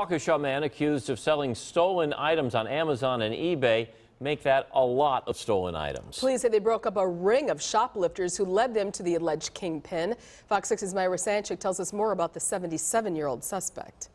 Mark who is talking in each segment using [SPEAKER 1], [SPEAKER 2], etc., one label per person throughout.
[SPEAKER 1] Waukesha man accused of selling stolen items on Amazon and eBay make that a lot of stolen items.
[SPEAKER 2] Police say they broke up a ring of shoplifters who led them to the alleged kingpin. Fox 6's Myra Sanchick tells us more about the 77-year-old suspect.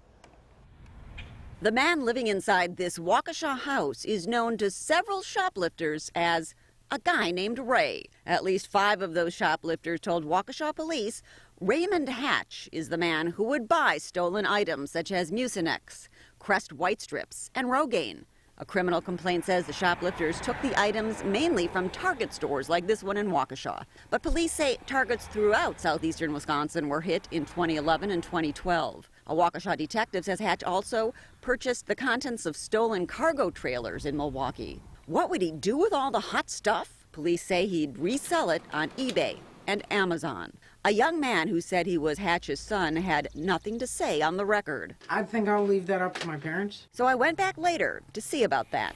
[SPEAKER 3] The man living inside this Waukesha house is known to several shoplifters as a guy named Ray. At least five of those shoplifters told Waukesha police Raymond Hatch is the man who would buy stolen items such as Mucinex, Crest White Strips, and Rogaine. A criminal complaint says the shoplifters took the items mainly from Target stores like this one in Waukesha. But police say Targets throughout southeastern Wisconsin were hit in 2011 and 2012. A Waukesha detective says Hatch also purchased the contents of stolen cargo trailers in Milwaukee. What would he do with all the hot stuff? Police say he'd resell it on eBay and Amazon. A young man who said he was Hatch's son had nothing to say on the record.
[SPEAKER 4] I think I'll leave that up to my parents.
[SPEAKER 3] So I went back later to see about that.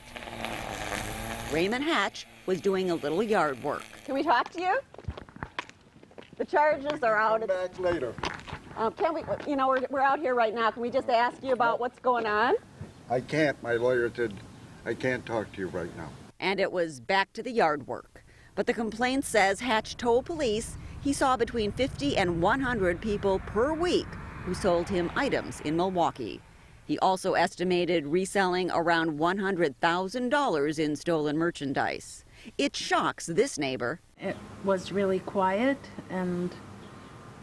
[SPEAKER 3] Raymond Hatch was doing a little yard work. Can we talk to you? The charges are out.
[SPEAKER 5] Back later.
[SPEAKER 3] Um, can we, you know, we're, we're out here right now. Can we just ask you about what's going on?
[SPEAKER 5] I can't. My lawyer said I can't talk to you right now.
[SPEAKER 3] And it was back to the yard work. But the complaint says Hatch told police he saw between 50 and 100 people per week who sold him items in Milwaukee. He also estimated reselling around $100,000 in stolen merchandise. It shocks this neighbor.
[SPEAKER 6] It was really quiet, and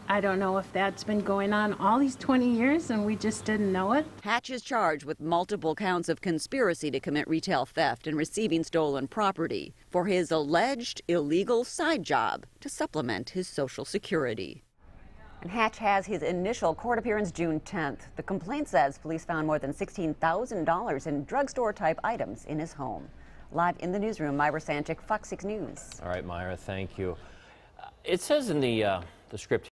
[SPEAKER 6] I don't know if that's been going on all these 20 years and we just didn't know it.
[SPEAKER 3] Hatch is charged with multiple counts of conspiracy to commit retail theft and receiving stolen property for his alleged illegal side job to supplement his Social Security. And Hatch has his initial court appearance June 10th. The complaint says police found more than $16,000 in drugstore type items in his home. Live in the newsroom, Myra Sanchick, Fox 6 News.
[SPEAKER 1] All right, Myra, thank you. Uh, It says in the, uh, the script